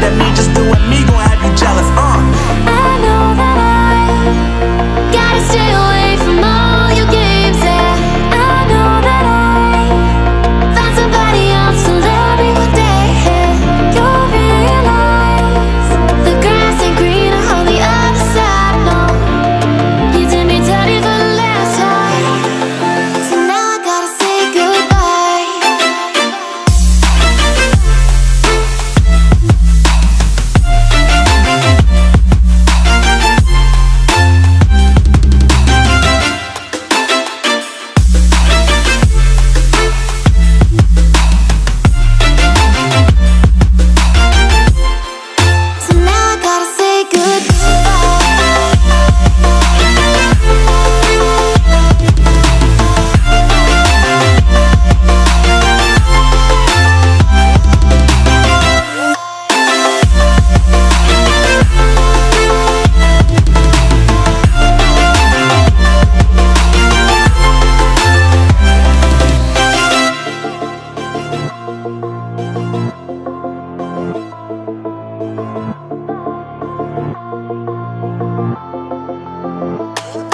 that me just doing me gon' have you jealous.